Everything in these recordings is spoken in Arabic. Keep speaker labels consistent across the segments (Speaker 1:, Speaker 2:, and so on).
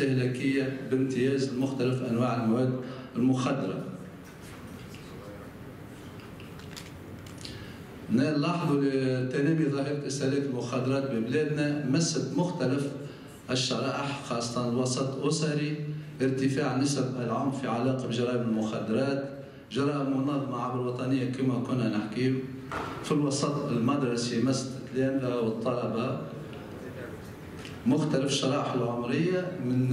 Speaker 1: الاستهلاكية بامتياز لمختلف أنواع المواد المخدرة. نلاحظوا تنامي ظاهرة استهلاك المخدرات ببلادنا مست مختلف الشرائح خاصة الوسط الأسري ارتفاع نسب العنف في علاقة بجرائم المخدرات جرائم منظمة عبر الوطنية كما كنا نحكي. في الوسط المدرسي مست التلامذة والطلبة مختلف الشرائح العمرية من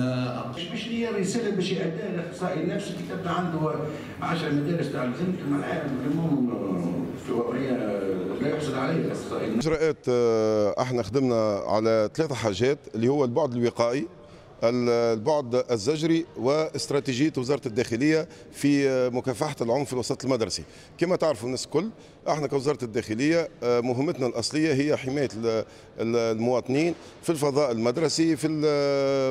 Speaker 2: مش هي رسالة باش يأديها الأخصائي النفسي كتبنا عنده 10 مدارس تاع الزمت مع العالم في وضعية لا يحسد عليها الأخصائي
Speaker 3: إجراءات آه، إحنا خدمنا على ثلاثة حاجات اللي هو البعد الوقائي البعد الزجري واستراتيجية وزارة الداخلية في مكافحة العنف في الوسط المدرسي. كما تعرفوا الناس الكل إحنا كوزارة الداخلية مهمتنا الأصلية هي حماية المواطنين في الفضاء المدرسي في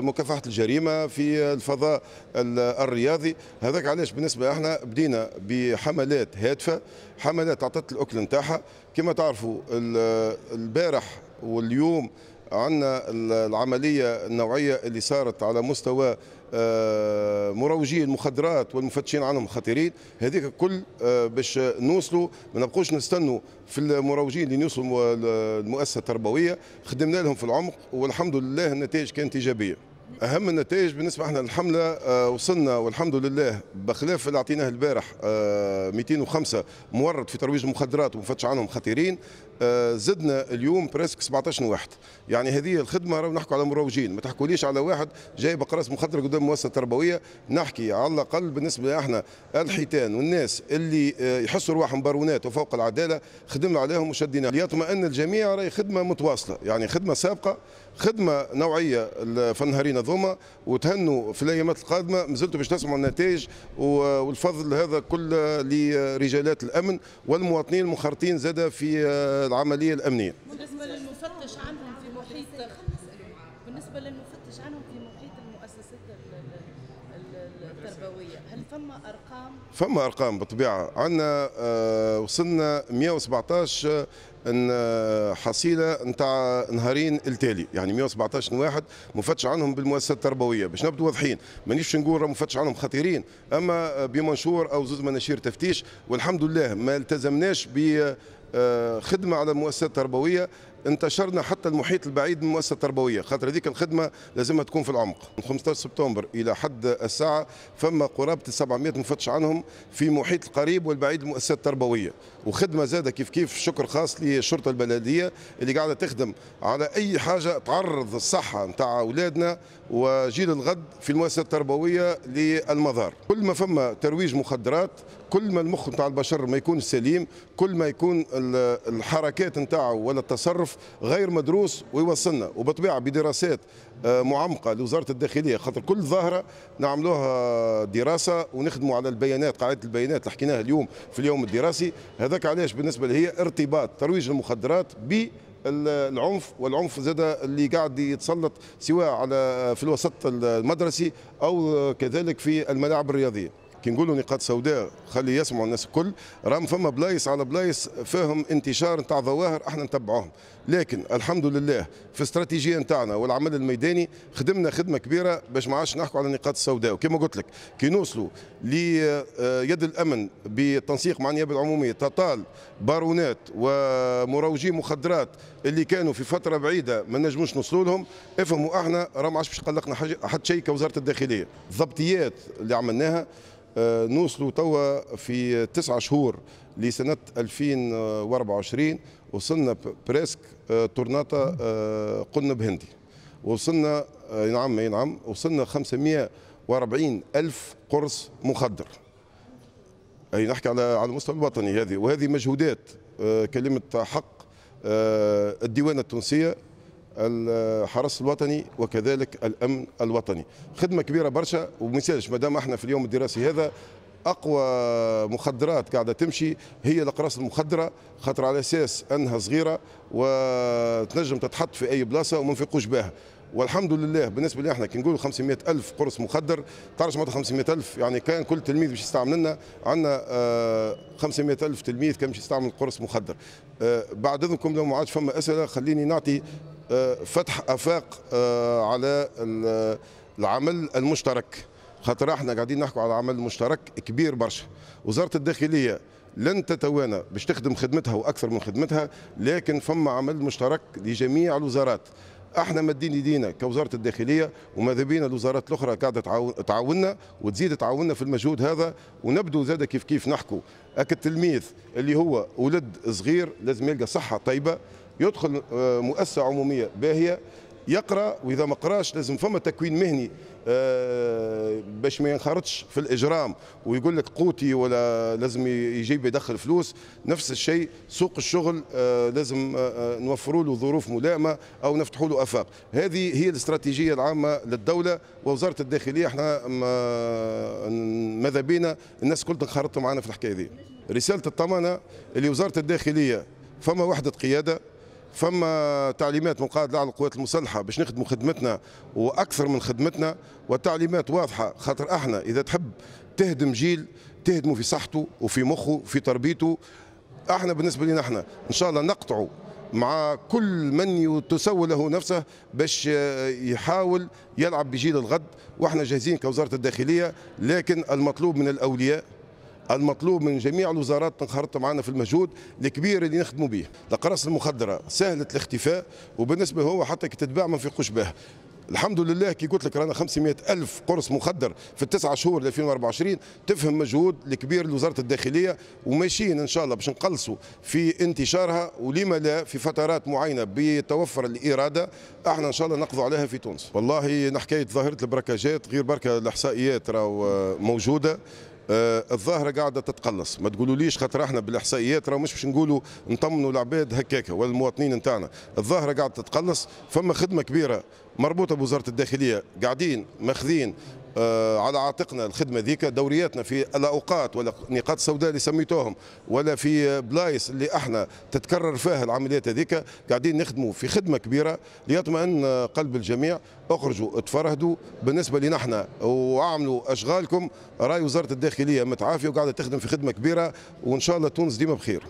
Speaker 3: مكافحة الجريمة في الفضاء الرياضي. هذاك علاش؟ بالنسبة إحنا بدينا بحملات هادفة حملات عطت الأكل نتاعها. كما تعرفوا البارح واليوم عندنا العملية النوعية اللي صارت على مستوى آه، مروجي المخدرات والمفتشين عنهم خطيرين. هذيك كل آه، باش نوصلوا ما نبقوش نستنوا في المروجين اللي يوصلوا المؤسسة التربوية. خدمنا لهم في العمق والحمد لله النتائج كانت إيجابية. أهم النتائج بالنسبة إحنا الحمله آه، وصلنا والحمد لله بخلاف اللي أعطيناه البارح 205 متورط في ترويج المخدرات ومفتش عنهم خطيرين. زدنا اليوم presque 17 واحد. يعني هذه الخدمة راهو نحكوا على مروجين ما تحكوليش على واحد جاي بقراص مخدر قدام مؤسسة تربوية نحكي على الأقل بالنسبة إحنا الحيتان والناس اللي آه، يحسوا رواحهم بارونات وفوق العدالة خدمنا عليهم وشدينا. ليطمئن الجميع راهي خدمة متواصلة يعني خدمة سابقة خدمة نوعية في النهارين هذوما وتهنوا في الأيامات القادمة. مازلتوا باش تسمعوا النتائج والفضل هذا كله لرجالات الأمن والمواطنين المنخرطين زاد في العملية الأمنية.
Speaker 4: بالنسبة للمفتش عنهم في محيط بالنسبة للمفتش عنهم في محيط المؤسسات التربوية، هل ثم أرقام؟
Speaker 3: فما أرقام بالطبيعه، عندنا آه، وصلنا 117 إن حصيلة نتاع نهارين التالي يعني 117 واحد مفتش عنهم بالمؤسسات التربوية باش نبدو واضحين مانيش نقول مفتش عنهم خطيرين أما بمنشور أو زوز مناشير تفتيش والحمد لله ما التزمناش ب آه، خدمة على المؤسسات التربوية. انتشرنا حتى المحيط البعيد من المؤسسة التربوية. خاطر هذيك الخدمة لازمها تكون في العمق. من 15 سبتمبر إلى حد الساعة فما قرابة 700 مفتش عنهم في محيط القريب والبعيد المؤسسات التربوية. وخدمة زادة كيف كيف شكر خاص للشرطة البلدية اللي قاعدة تخدم على أي حاجة تعرض الصحة نتاع أولادنا وجيل الغد في المؤسسات التربوية للمضار. كل ما فما ترويج مخدرات كل ما المخ نتاع البشر ما يكون سليم كل ما يكون الحركات نتاعو ولا التصرف غير مدروس ويوصلنا. وبطبيعة بدراسات آه، معمقة لوزارة الداخلية خاطر كل ظاهرة نعملوها دراسة ونخدموا على البيانات قاعدة البيانات اللي حكيناها اليوم في اليوم الدراسي. هذاك علاش بالنسبة لي هي ارتباط ترويج المخدرات ب العنف والعنف زاد اللي قاعد يتسلط سواء على في الوسط المدرسي أو كذلك في الملاعب الرياضية. كي نقولوا نقاط سوداء خلي يسمعوا الناس الكل. راهم فما بلايص على بلايص فيهم انتشار نتاع ظواهر إحنا نتبعوهم. لكن الحمد لله في الاستراتيجيه نتاعنا والعمل الميداني خدمنا خدمة كبيرة باش ما عادش نحكوا على النقاط السوداء وكما قلت لك كي نوصلوا ليد الأمن بالتنسيق مع النيابة العمومية تطال بارونات ومروجي مخدرات اللي كانوا في فترة بعيدة ما نجموش نوصلوا لهم افهموا إحنا راه ما عادش باش يقلقنا حتى شيء كوزارة الداخلية. الضبطيات اللي عملناها آه، نوصلوا توا في تسعة شهور لسنة 2024 وصلنا بريسك آه، تورناتا آه، قلنا بهندي. وصلنا نعم نعم. وصلنا 540 ألف قرص مخدر. أي نحكي على على المستوى الوطني هذه. وهذه مجهودات كلمة حق الديوانة التونسية. الحرس الوطني وكذلك الأمن الوطني. خدمة كبيرة برشا ومثالش ما دام إحنا في اليوم الدراسي هذا أقوى مخدرات قاعدة تمشي هي الأقراص المخدرة خاطر على أساس أنها صغيرة وتنجم تتحط في أي بلاصة وما نفيقوش بها. والحمد لله بالنسبة لي إحنا كي نقولوا 500 ألف قرص مخدر تعرف معناتها 500 ألف؟ يعني كان كل تلميذ باش يستعمل لنا عندنا 500 آه، ألف تلميذ كان باش يستعمل قرص مخدر. آه، بعد إذنكم لو ما عادش فما أسئلة خليني نعطي فتح آفاق على العمل المشترك. خاطر إحنا قاعدين نحكوا على عمل مشترك كبير برشا. وزارة الداخلية لن تتوانى باش تخدم خدمتها وأكثر من خدمتها لكن فما عمل مشترك لجميع الوزارات. إحنا مادين يدينا كوزارة الداخلية وماذا بينا الوزارات الأخرى قاعدة تعاوننا وتزيد تعاوننا في المجهود هذا. ونبدو زاد كيف كيف نحكوا. اك التلميذ اللي هو ولد صغير لازم يلقى صحة طيبة. يدخل آه، مؤسسة عمومية باهية يقرأ وإذا ما قرأش لازم فما تكوين مهني آه، باش ما ينخرطش في الإجرام ويقول لك قوتي ولا لازم يجيب يدخل فلوس. نفس الشيء سوق الشغل آه، لازم نوفروا له ظروف ملائمة أو نفتحوا له آفاق. هذه هي الاستراتيجية العامة للدولة ووزارة الداخلية. إحنا ماذا بينا؟ الناس كلها تنخرطوا معنا في الحكاية دي. رسالة الطمانة اللي وزاره الداخلية. فما وحدة قيادة فما تعليمات من قائد على القوات المسلحة باش نخدموا خدمتنا وأكثر من خدمتنا والتعليمات واضحة خاطر أحنا إذا تحب تهدم جيل تهدمه في صحته وفي مخه في تربيته. أحنا بالنسبة لنا أحنا إن شاء الله نقطعوا مع كل من تسول له نفسه باش يحاول يلعب بجيل الغد وإحنا جاهزين كوزارة الداخلية لكن المطلوب من الأولياء المطلوب من جميع الوزارات تنخرط معنا في المجهود الكبير اللي نخدموا به الأقراص المخدرة سهلة الاختفاء وبالنسبة هو حتى كي تتباع ما فيقوش به. الحمد لله كي قلت لك رانا 500 ألف قرص مخدر في التسعة شهور ل 2024 تفهم مجهود الكبير لوزارة الداخلية وماشيين إن شاء الله باش نقلصوا في انتشارها ولما لا في فترات معينة بيتوفر الإرادة إحنا إن شاء الله نقضوا عليها في تونس. والله نحكاية ظاهرة البركاجات غير بركة الإحصائيات راهو موجودة. آه الظاهرة قاعدة تتقلص. ما تقولوليش خاطر إحنا بالإحصائيات راه مش باش نقولوا نطمنوا العباد هكاكا ولا المواطنين نتاعنا. الظاهرة قاعدة تتقلص فما خدمة كبيرة مربوطة بوزارة الداخلية قاعدين ماخذين على عاتقنا الخدمة ذيك دورياتنا في الأوقات ولا نقاط سوداء اللي سميتوهم ولا في بلايص اللي إحنا تتكرر فيها العمليات هذيك قاعدين نخدموا في خدمة كبيرة ليطمئن قلب الجميع. اخرجوا تفرهدوا بالنسبة لنا إحنا واعملوا أشغالكم رأي وزارة الداخلية متعافية وقاعدة تخدم في خدمة كبيرة وإن شاء الله تونس ديما بخير.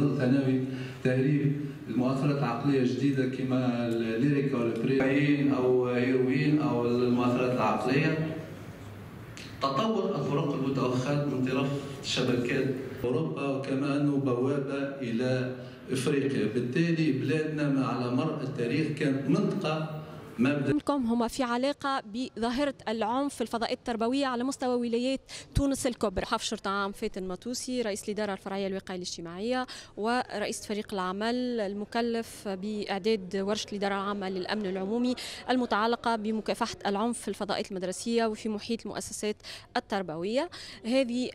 Speaker 1: تهريب المؤثرات العقلية جديده كما الليريكا أو هيروين أو المؤثرات العقلية. تطور الفرق المتوخات من طرف شبكات أوروبا وكما أنه بوابه إلى إفريقيا، بالتالي بلادنا على مر التاريخ كانت منطقة
Speaker 5: منكم هما في علاقة بظاهرة العنف في الفضاءات التربوية على مستوى ولايات تونس الكبرى. حف شرطة عام فاتن ماتوسي رئيس الإدارة الفرعية للوقاية الاجتماعية ورئيس فريق العمل المكلف بإعداد ورشة الإدارة العامة للأمن العمومي المتعلقة بمكافحة العنف في الفضاءات المدرسية وفي محيط المؤسسات التربوية. هذه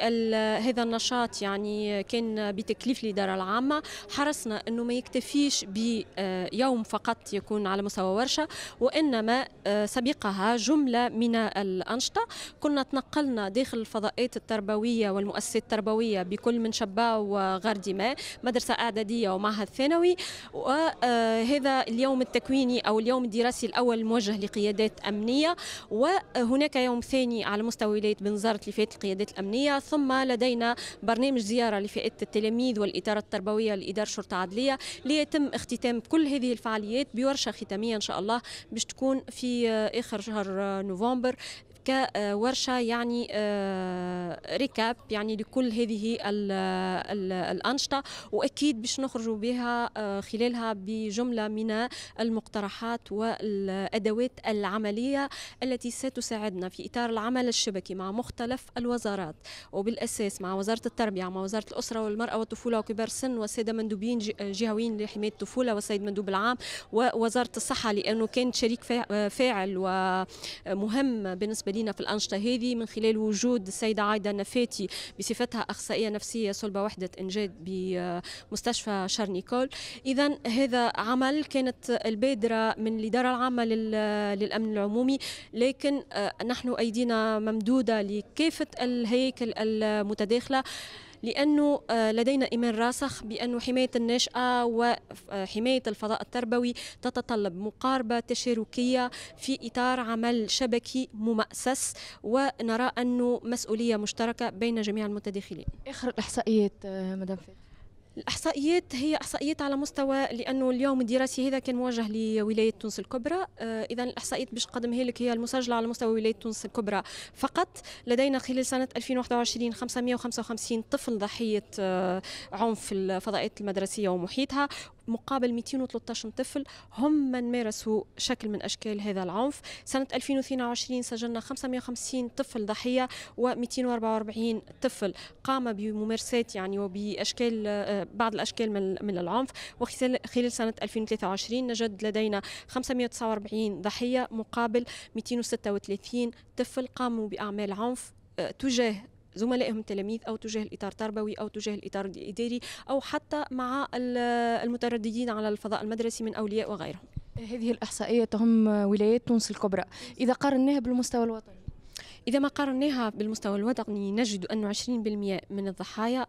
Speaker 5: هذا النشاط يعني كان بتكليف الإدارة العامة. حرصنا أنه ما يكتفيش بيوم فقط يكون على مستوى ورشة وإنما آه، سبقها جملة من الأنشطة. كنا تنقلنا داخل الفضاءات التربوية والمؤسسات التربوية بكل من شبا وغارديماء مدرسة إعدادية ومعهد ثانوي. وهذا اليوم التكويني أو اليوم الدراسي الأول الموجه لقيادات أمنية. وهناك يوم ثاني على مستوى ولاية بنزرت لفئات القيادات الأمنية. ثم لدينا برنامج زيارة لفئات التلاميذ والإدارة التربوية لإدارة شرطة عدلية ليتم اختتام كل هذه الفعاليات بورشة ختامية إن شاء الله باش تكون في آخر شهر نوفمبر. كورشة يعني آه، ريكاب يعني لكل هذه الأنشطة وأكيد باش نخرجوا بها آه، خلالها بجملة من المقترحات والأدوات العملية التي ستساعدنا في إطار العمل الشبكي مع مختلف الوزارات. وبالأساس مع وزارة التربية مع وزارة الأسرة والمرأة والطفولة وكبار السن والسادة مندوبين جهويين لحماية الطفولة والسيد مندوب العام ووزارة الصحة لأنه كانت شريك فاعل ومهم بالنسبة لنا في الأنشطة هذه من خلال وجود السيدة عايدة النفاتي بصفتها أخصائية نفسية صلبة وحدة إنجاد بمستشفى شارنيكول إذا هذا عمل كانت البادرة من الإدارة العامة للأمن العمومي لكن آه، نحن أيدينا ممدودة لكافة الهيكل المتداخلة. لأنه آه، لدينا إيمان راسخ بأن حماية النشأة وحماية الفضاء التربوي تتطلب مقاربة تشاركية في إطار عمل شبكي ممأسس ونرى أنه مسؤولية مشتركة بين جميع المتداخلين.
Speaker 6: آخر الإحصائيات آه، مدام فاتن.
Speaker 5: الإحصائيات هي إحصائيات على مستوى لأنه اليوم الدراسي هذا كان موجه لولاية تونس الكبرى. آه، إذا الإحصائيات باش نقدمها لك هي المسجلة على مستوى ولاية تونس الكبرى. فقط لدينا خلال سنة 2021 555 طفل ضحية آه، عنف في الفضاءات المدرسية ومحيطها. مقابل 213 طفل هم من مارسوا شكل من أشكال هذا العنف. سنة 2022 سجلنا 550 طفل ضحية و244 طفل قام بممارسات يعني وبأشكال آه، بعض الأشكال من العنف. وخلال سنة 2023 نجد لدينا 549 ضحية مقابل 236 طفل قاموا بأعمال عنف آه، تجاه زملائهم التلاميذ أو تجاه الإطار التربوي أو تجاه الإطار الإداري أو حتى مع المترددين على الفضاء المدرسي من أولياء وغيرهم.
Speaker 6: هذه الإحصائية تهم ولايات تونس الكبرى، إذا قارناها بالمستوى الوطني
Speaker 5: إذا ما قارناها بالمستوى الوطني نجد أن 20% من الضحايا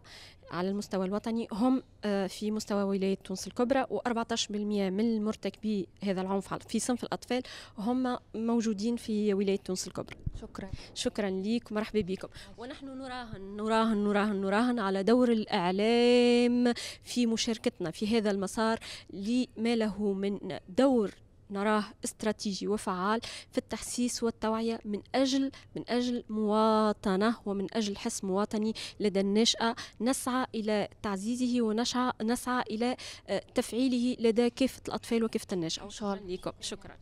Speaker 5: على المستوى الوطني هم آه، في مستوى ولاية تونس الكبرى و14% من مرتكبي هذا العنف في صنف الأطفال هم موجودين في ولاية تونس الكبرى.
Speaker 6: شكرا.
Speaker 5: شكرا لك ومرحبا بكم. ونحن نراهن نراهن نراهن نراهن على دور الإعلام في مشاركتنا في هذا المسار لما له من دور نراه استراتيجي وفعال في التحسيس والتوعية من أجل من أجل مواطنة ومن أجل حس مواطني لدى النشأة. نسعى إلى تعزيزه ونسعى نسعى إلى آه، تفعيله لدى كافة الأطفال وكافة النشأة.
Speaker 6: شكرا
Speaker 5: لكم شكرا.